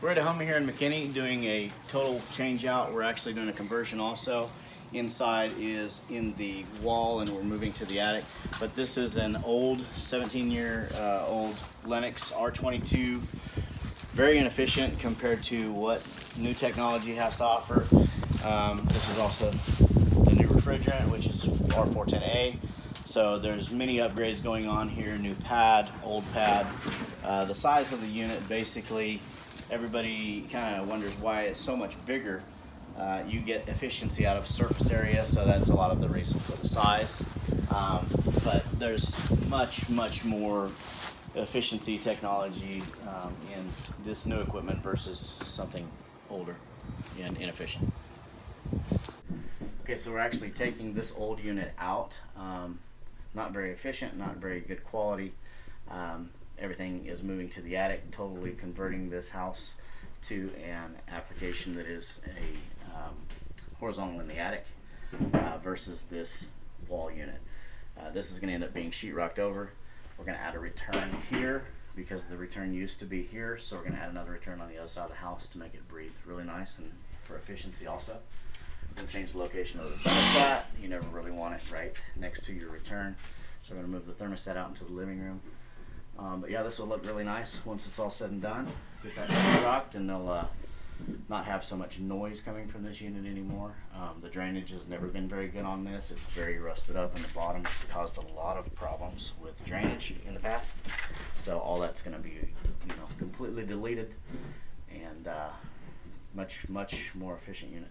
We're at a home here in McKinney doing a total change out. We're actually doing a conversion also. Inside is in the wall and we're moving to the attic. But this is an old 17 year uh, old Lennox R22. Very inefficient compared to what new technology has to offer. Um, this is also the new refrigerant, which is R410A. So there's many upgrades going on here, new pad, old pad. Uh, the size of the unit basically everybody kind of wonders why it's so much bigger. Uh, you get efficiency out of surface area, so that's a lot of the reason for the size. Um, but there's much, much more efficiency technology um, in this new equipment versus something older and inefficient. Okay, so we're actually taking this old unit out. Um, not very efficient, not very good quality. Um, everything is moving to the attic, totally converting this house to an application that is a um, horizontal in the attic uh, versus this wall unit. Uh, this is going to end up being sheetrocked over. We're going to add a return here because the return used to be here, so we're going to add another return on the other side of the house to make it breathe really nice and for efficiency also. We're going to change the location of the thermostat. You never really want it right next to your return. So we're going to move the thermostat out into the living room. Um, but yeah, this will look really nice once it's all said and done. Get that rocked and they'll uh, not have so much noise coming from this unit anymore. Um, the drainage has never been very good on this. It's very rusted up in the bottom. It's caused a lot of problems with drainage in the past. So all that's going to be, you know, completely deleted and uh, much, much more efficient unit.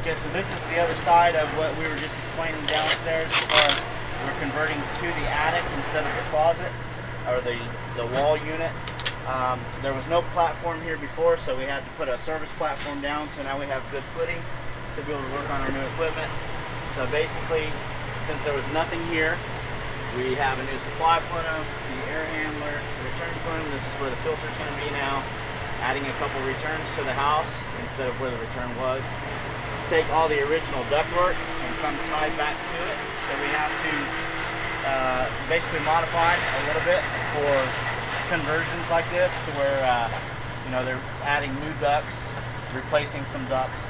Okay, so this is the other side of what we were just explaining downstairs as far as we're converting to the attic instead of the closet or the, the wall unit. Um, there was no platform here before, so we had to put a service platform down, so now we have good footing to be able to work on our new equipment. So basically, since there was nothing here, we have a new supply plenum, the air handler, the return plenum. This is where the filter is going to be now. Adding a couple returns to the house instead of where the return was. Take all the original ductwork and come tied back to it. So we have to uh, basically modify a little bit for conversions like this to where uh, you know they're adding new ducts, replacing some ducts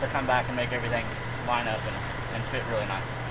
to come back and make everything line up and, and fit really nice.